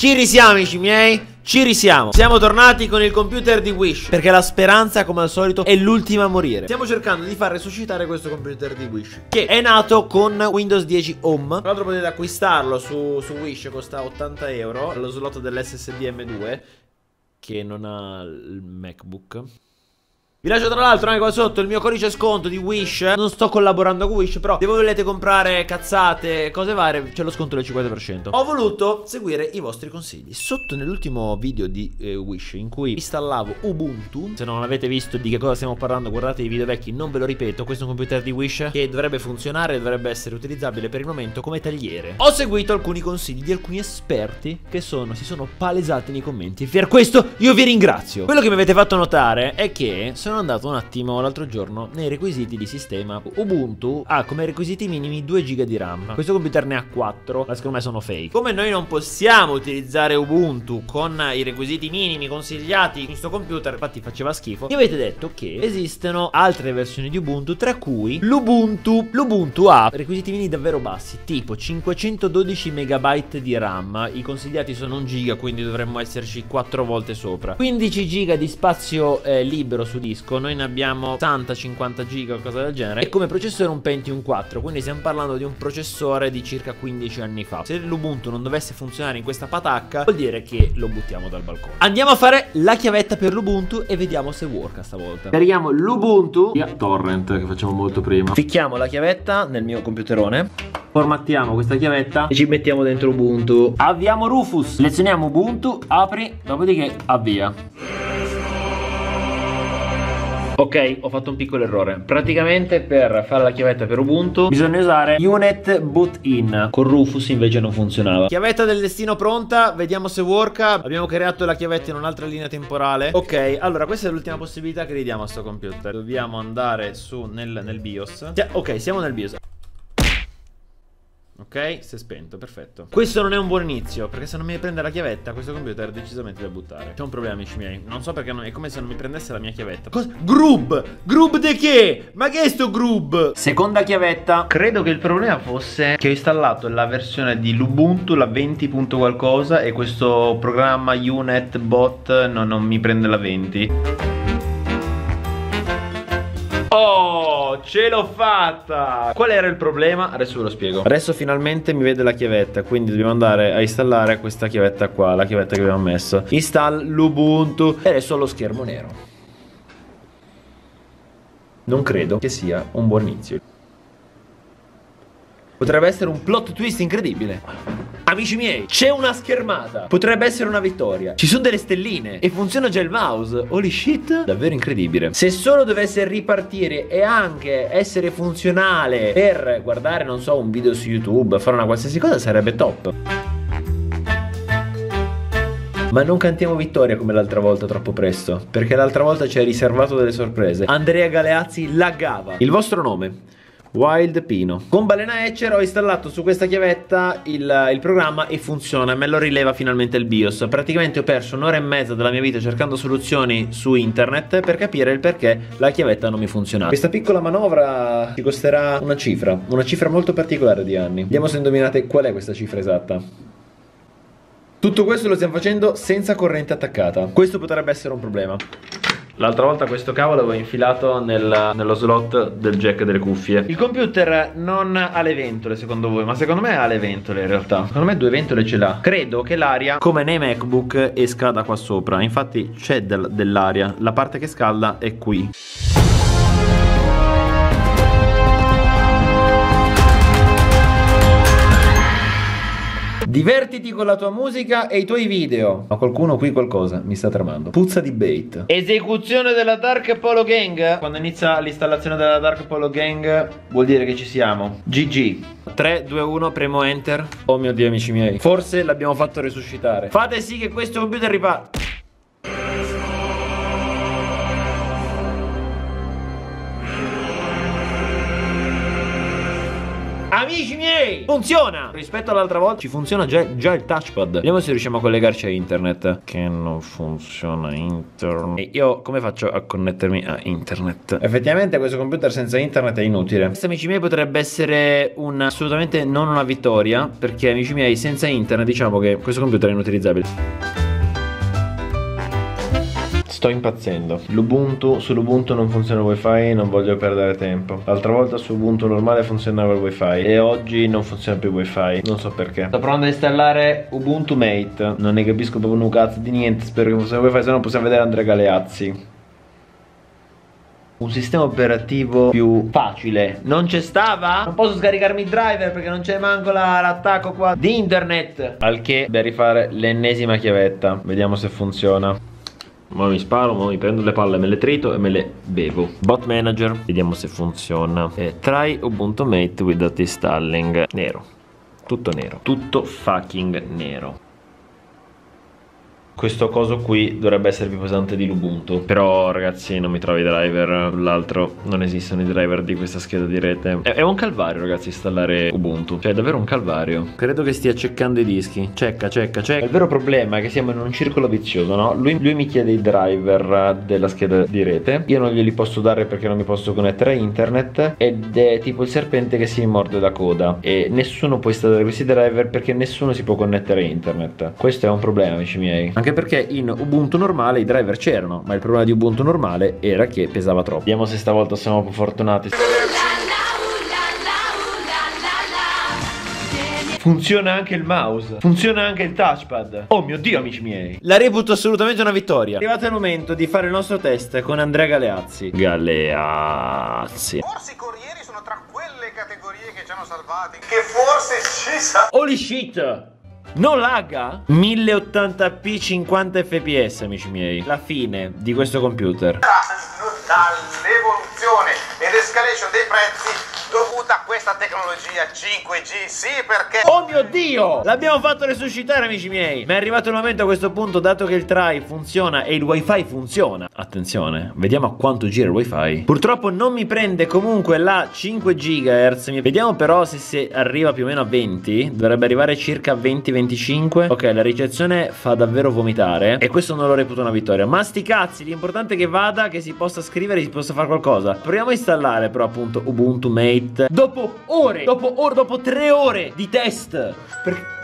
Ci risiamo amici miei. Ci risiamo. Siamo tornati con il computer di Wish. Perché la speranza come al solito è l'ultima a morire. Stiamo cercando di far resuscitare questo computer di Wish Che è nato con Windows 10 Home. Tra l'altro potete acquistarlo su, su Wish Costa 80 euro Lo slot dell'SSD M2 Che non ha il MacBook vi lascio tra l'altro anche qua sotto il mio codice sconto di Wish. Non sto collaborando con Wish Però se voi volete comprare cazzate, cose varie C'è lo sconto del 50% Ho voluto seguire i vostri consigli. Sotto nell'ultimo video di eh, Wish In cui installavo Ubuntu Se non avete visto di che cosa stiamo parlando Guardate i video vecchi, non ve lo ripeto Questo è un computer di Wish che dovrebbe funzionare Dovrebbe essere utilizzabile per il momento come tagliere. Ho seguito alcuni consigli di alcuni esperti Che sono, si sono palesati nei commenti per questo io vi ringrazio. Quello che mi avete fatto notare è che sono andato un attimo l'altro giorno nei requisiti di sistema. Ubuntu ha come requisiti minimi 2 GB di RAM. Questo computer ne ha 4, ma secondo me sono fake. Come noi non possiamo utilizzare Ubuntu con i requisiti minimi consigliati in questo computer, infatti faceva schifo, mi avete detto che esistono altre versioni di Ubuntu, tra cui l'Ubuntu. L'Ubuntu ha requisiti minimi davvero bassi, tipo 512 MB di RAM. I consigliati sono 1 GB, quindi dovremmo esserci 4 volte sopra. 15 GB di spazio eh, libero su disco disco noi ne abbiamo 80-50 giga o cosa del genere e come processore un Pentium 4 quindi stiamo parlando di un processore di circa 15 anni fa. Se l'Ubuntu non dovesse funzionare in questa patacca vuol dire che lo buttiamo dal balcone. Andiamo a fare la chiavetta per l'Ubuntu e vediamo se worka stavolta. Carichiamo l'Ubuntu via torrent che facciamo molto prima. Ficchiamo la chiavetta nel mio computerone. Formattiamo questa chiavetta. E ci mettiamo dentro Ubuntu. Avviamo Rufus. Selezioniamo Ubuntu. Apri dopodiché avvia Ok, ho fatto un piccolo errore. Praticamente per fare la chiavetta per Ubuntu bisogna usare Unit Boot In. Con Rufus invece non funzionava. Chiavetta del destino pronta, vediamo se worka. Abbiamo creato la chiavetta in un'altra linea temporale. Ok, allora questa è l'ultima possibilità che gli diamo a sto computer. Dobbiamo andare su nel, nel BIOS. Ok, siamo nel BIOS. Ok, si è spento, perfetto Questo non è un buon inizio Perché se non mi prende la chiavetta Questo computer è decisamente da buttare C'è un problema amici miei Non so perché non... è come se non mi prendesse la mia chiavetta Cosa? Grub Grub de che? Ma che è sto Grub? Seconda chiavetta Credo che il problema fosse Che ho installato la versione di Lubuntu La 20. qualcosa E questo programma Unet Bot non, non mi prende la 20 Oh, ce l'ho fatta! Qual era il problema? Adesso ve lo spiego. Adesso finalmente mi vede la chiavetta, quindi dobbiamo andare a installare questa chiavetta qua, la chiavetta che abbiamo messo. Install l'Ubuntu e adesso ho lo schermo nero. Non credo che sia un buon inizio. Potrebbe essere un plot twist incredibile. Amici miei, c'è una schermata. Potrebbe essere una vittoria. Ci sono delle stelline e funziona già il mouse. Holy shit, davvero incredibile. Se solo dovesse ripartire e anche essere funzionale per guardare, non so, un video su YouTube, fare una qualsiasi cosa, sarebbe top. Ma non cantiamo vittoria come l'altra volta troppo presto, perché l'altra volta ci ha riservato delle sorprese. Andrea Galeazzi laggava. Il vostro nome? Wild Pino. Con Balena Etcher ho installato su questa chiavetta il, il, programma e funziona Me lo rileva finalmente il BIOS. Praticamente ho perso un'ora e mezza della mia vita cercando soluzioni su internet Per capire il perché la chiavetta non mi funzionava Questa piccola manovra ci costerà una cifra Una cifra molto particolare di anni. Vediamo se indovinate qual è questa cifra esatta. Tutto questo lo stiamo facendo senza corrente attaccata. Questo potrebbe essere un problema L'altra volta questo cavo l'avevo infilato nel, nello slot del jack delle cuffie. Il computer non ha le ventole secondo voi Ma secondo me ha le ventole in realtà. Secondo me due ventole ce l'ha. Credo che l'aria come nei MacBook esca da qua sopra. Infatti c'è del, dell'aria. La parte che scalda è qui Divertiti con la tua musica e i tuoi video. Ma qualcuno qui qualcosa mi sta tramando. Puzza di bait. Esecuzione della Dark Polo Gang. Quando inizia l'installazione della Dark Polo Gang vuol dire che ci siamo. GG. 3, 2, 1, premo enter. Oh mio Dio amici miei. Forse l'abbiamo fatto resuscitare. Fate sì che questo computer riparta. Amici miei, funziona! Rispetto all'altra volta ci funziona già, già, il touchpad. Vediamo se riusciamo a collegarci a internet. Che non funziona internet. E io come faccio a connettermi a internet? Effettivamente questo computer senza internet è inutile. Questo amici miei potrebbe essere un assolutamente non una vittoria. Perché amici miei senza internet diciamo che questo computer è inutilizzabile. Sto impazzendo. L'Ubuntu, sull'Ubuntu non funziona il wifi, non voglio perdere tempo. L'altra volta su Ubuntu normale funzionava il wifi e oggi non funziona più il wifi. Non so perché. Sto provando a installare Ubuntu Mate. Non ne capisco proprio un cazzo di niente. Spero che funzioni il wifi, se no possiamo vedere Andrea Galeazzi un sistema operativo più facile Non c'è stava? Non posso scaricarmi il driver perché non c'è manco l'attacco qua di internet Al che devo rifare l'ennesima chiavetta Vediamo se funziona Ora mi sparo, ora mi prendo le palle, me le trito e me le bevo. Bot manager, vediamo se funziona. E try Ubuntu Mate without installing. Nero. Tutto nero. Tutto fucking nero questo coso qui dovrebbe essere più pesante di Lubuntu però ragazzi non mi trovo i driver. L'altro non esistono i driver di questa scheda di rete. È, è, un calvario ragazzi installare Ubuntu. Cioè è davvero un calvario. Credo che stia ceccando i dischi. Cecca cecca cecca il vero problema è che siamo in un circolo vizioso no? lui, lui mi chiede i driver della scheda di rete. Io non glieli posso dare perché non mi posso connettere a internet. Ed è tipo il serpente che si morde la coda. E nessuno può installare questi driver perché nessuno si può connettere a internet. Questo è un problema amici miei. Anche perché in Ubuntu normale i driver c'erano, ma il problema di Ubuntu normale era che pesava troppo. Vediamo se stavolta siamo più fortunati. Funziona anche il mouse Funziona anche il touchpad. Oh mio dio amici miei. La reputo assolutamente una vittoria. È arrivato il momento di fare il nostro test con Andrea Galeazzi. Galeazzi. Forse i corrieri sono tra quelle categorie che ci hanno salvati Che forse ci sa Holy shit non lagga? 1080p 50 fps amici miei La fine di questo computer Dall'evoluzione ed escalation dei prezzi dovuta a questa tecnologia 5G Sì perché Oh mio dio! L'abbiamo fatto resuscitare amici miei. Ma è arrivato il momento a questo punto Dato che il try funziona e il wifi funziona. Attenzione Vediamo a quanto gira il wifi. Purtroppo non mi prende comunque la 5 GHz Vediamo però se, se arriva più o meno a 20 Dovrebbe arrivare circa a 20-25 Ok la ricezione fa davvero vomitare. E questo non lo reputo una vittoria. Ma sti cazzi L'importante è che vada Che si possa scrivere Si possa fare qualcosa. Proviamo a installare però appunto Ubuntu Mate Dopo ore, dopo ore, dopo tre ore di test. Perché...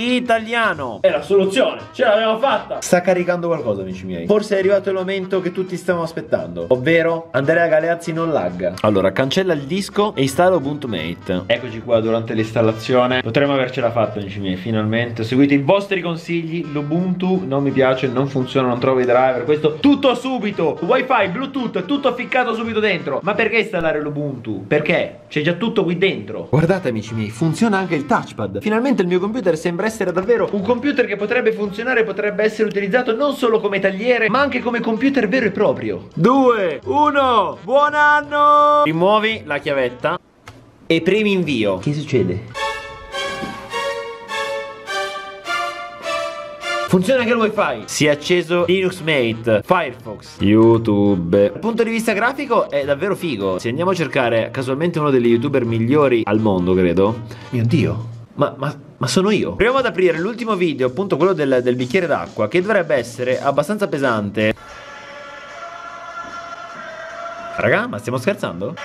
Italiano. È la soluzione Ce l'abbiamo fatta. Sta caricando qualcosa amici miei. Forse è arrivato il momento che tutti stavamo aspettando Ovvero Andrea Galeazzi non lagga. Allora cancella il disco e installa Ubuntu Mate. Eccoci qua durante l'installazione. Potremmo avercela fatta amici miei Finalmente. Ho seguito i vostri consigli. L'Ubuntu non mi piace Non funziona Non trovo i driver. Questo tutto subito. Wifi, Bluetooth Tutto ficcato subito dentro. Ma perché installare l'Ubuntu? Perché? C'è già tutto qui dentro. Guardate amici miei Funziona anche il touchpad. Finalmente il mio computer sembra essere davvero un computer che potrebbe funzionare, potrebbe essere utilizzato non solo come tagliere, ma anche come computer vero e proprio. 2, 1, buon anno! Rimuovi la chiavetta e premi invio. Che succede? Funziona anche il wifi Si è acceso Linux Mate Firefox YouTube Dal punto di vista grafico è davvero figo Se andiamo a cercare casualmente uno degli youtuber migliori al mondo credo Mio dio ma, ma, ma, sono io. Proviamo ad aprire l'ultimo video, appunto quello del, del bicchiere d'acqua, che dovrebbe essere abbastanza pesante. Raga, ma stiamo scherzando?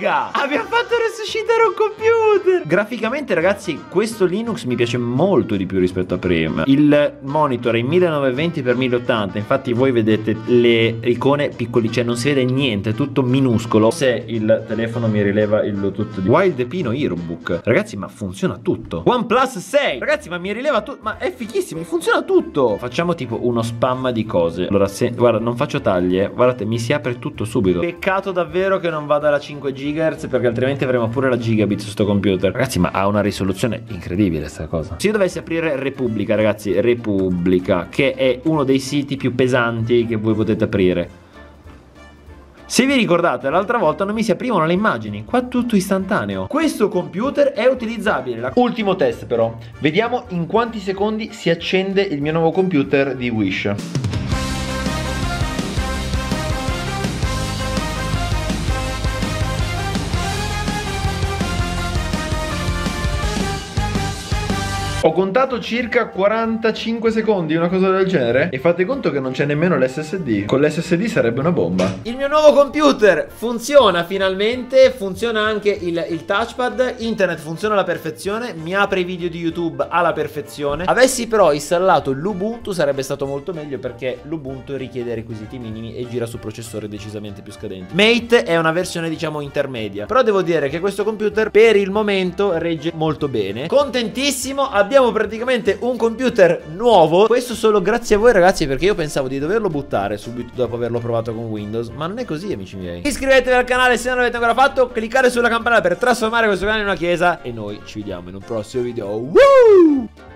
Lagga Abbiamo fatto resuscitare un computer! Graficamente ragazzi questo Linux mi piace molto di più rispetto a prima. Il monitor è in 1920x1080 Infatti voi vedete le icone piccoli Cioè non si vede niente, è tutto minuscolo. Se il telefono mi rileva il bluetooth di Wild Pino Herobook Ragazzi ma funziona tutto. OnePlus 6 Ragazzi ma mi rileva tutto Ma è fighissimo, funziona tutto! Facciamo tipo uno spam di cose. Allora se, guarda non faccio taglie Guardate mi si apre tutto subito. Peccato davvero che non vada la 5G GHz perché altrimenti avremo pure la gigabit su sto computer Ragazzi ma ha una risoluzione incredibile sta cosa Se io dovessi aprire Repubblica ragazzi Repubblica che è uno dei siti più pesanti che voi potete aprire Se vi ricordate, l'altra volta non mi si aprivano le immagini, qua tutto istantaneo. Questo computer è utilizzabile. Ultimo test però, vediamo in quanti secondi si accende il mio nuovo computer di Wish. Ho contato circa 45 secondi, una cosa del genere. E fate conto che non c'è nemmeno l'SSD. Con l'SSD sarebbe una bomba. Il mio nuovo computer funziona finalmente. Funziona anche il, il touchpad. Internet funziona alla perfezione. Mi apre i video di YouTube alla perfezione. Avessi però installato l'Ubuntu sarebbe stato molto meglio perché l'Ubuntu richiede requisiti minimi e gira su processori decisamente più scadenti. Mate è una versione diciamo intermedia. Però devo dire che questo computer per il momento regge molto bene. Contentissimo. Abbiamo abbiamo praticamente un computer nuovo. Questo solo grazie a voi ragazzi perché io pensavo di doverlo buttare subito dopo averlo provato con Windows Ma non è così amici miei. Iscrivetevi al canale se non l'avete ancora fatto Cliccate sulla campanella per trasformare questo canale in una chiesa E noi ci vediamo in un prossimo video. Woo!